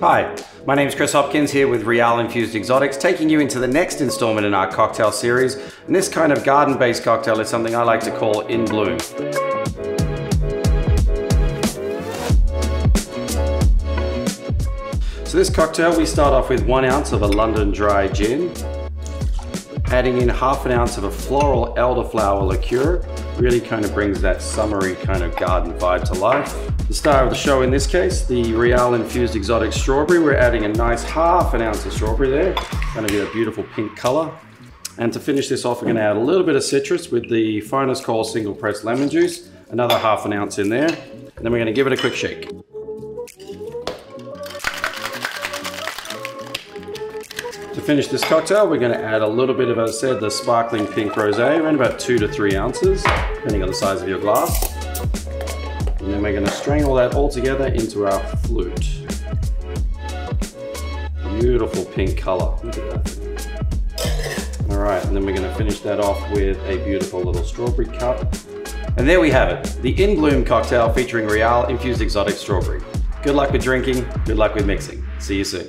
Hi, my name is Chris Hopkins here with Reàl Infused Exotics, taking you into the next installment in our cocktail series. And this kind of garden-based cocktail is something I like to call In Bloom. So this cocktail, we start off with one ounce of a London Dry Gin, adding in half an ounce of a floral elderflower liqueur. Really kind of brings that summery kind of garden vibe to life. The star of the show in this case, the Reàl Infused Exotic Strawberry. We're adding a nice half an ounce of strawberry there. Gonna get a beautiful pink color. And to finish this off, we're gonna add a little bit of citrus with the Finest Call single pressed lemon juice, another half an ounce in there. And then we're gonna give it a quick shake. Finish this cocktail, we're going to add a little bit of, as I said, the sparkling pink rosé, around about two to three ounces, depending on the size of your glass. And then we're going to strain all that all together into our flute. Beautiful pink color. Look at that. All right, and then we're going to finish that off with a beautiful little strawberry cup. And there we have it, the In Bloom cocktail featuring Reàl Infused Exotic Strawberry. Good luck with drinking, good luck with mixing. See you soon.